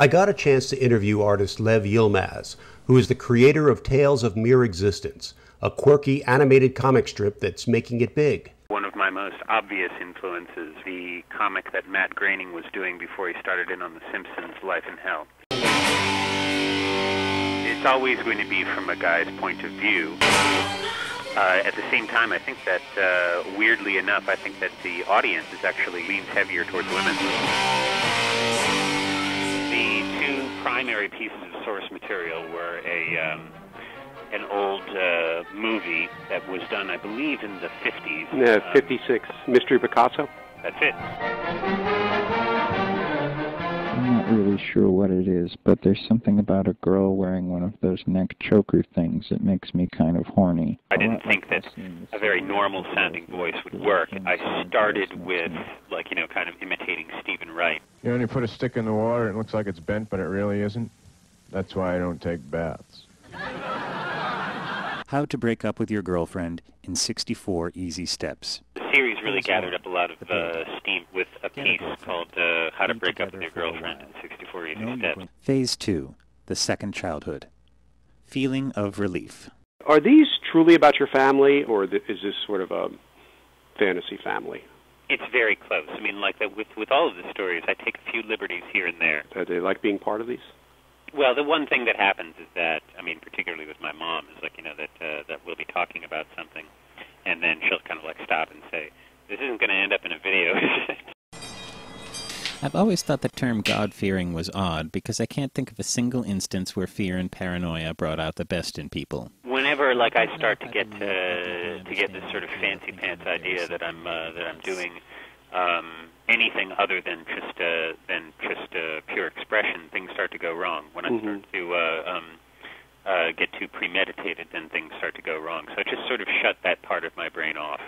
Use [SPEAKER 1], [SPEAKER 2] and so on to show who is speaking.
[SPEAKER 1] I got a chance to interview artist Lev Yilmaz, who is the creator of Tales of Mere Existence, a quirky animated comic strip that's making it big.
[SPEAKER 2] One of my most obvious influences, the comic that Matt Groening was doing before he started in on The Simpsons, Life in Hell. It's always going to be from a guy's point of view. Uh, at the same time, I think that, uh, weirdly enough, I think that the audience is actually leans heavier towards women. Primary pieces of source material were a um, an old uh, movie that was done, I believe, in the 50s.
[SPEAKER 3] Uh, 56, Mystery Picasso.
[SPEAKER 2] That's it.
[SPEAKER 4] I'm not really sure what it is, but there's something about a girl wearing one of those neck choker things that makes me kind of horny.
[SPEAKER 2] I didn't think that a very normal sounding voice would work. I started with, like, you know, kind of imitating Steven Wright.
[SPEAKER 5] You know, when you put a stick in the water, it looks like it's bent, but it really isn't. That's why I don't take baths.
[SPEAKER 6] How to Break Up with Your Girlfriend in 64 Easy Steps.
[SPEAKER 2] The series really gathered up a lot of uh, steam with a piece called uh, How to Break Up with Your Girlfriend in 64 Easy Steps.
[SPEAKER 6] Phase 2 The Second Childhood. Feeling of Relief.
[SPEAKER 3] Are these truly about your family, or th- is this sort of a fantasy family?
[SPEAKER 2] It's very close. I mean, like that with with all of the stories, I take a few liberties here and there.
[SPEAKER 3] Do they like being part of these?
[SPEAKER 2] Well, the one thing that happens is that, I mean, particularly with my mom, is like you know that uh, that we'll be talking about something, and then she'll kind of like stop and say, "This isn't going to end up in a video." is it?"
[SPEAKER 7] I've always thought the term God fearing was odd because I can't think of a single instance where fear and paranoia brought out the best in people.
[SPEAKER 2] Whenever like I start to get to to get this sort of fancy pants idea that I'm uh, that I'm doing um, anything other than just uh, than just uh, pure expression, things start to go wrong. When I
[SPEAKER 3] Mhm.
[SPEAKER 2] start to uh, um, uh, get too premeditated, then things start to go wrong. So I just sort of shut that part of my brain off.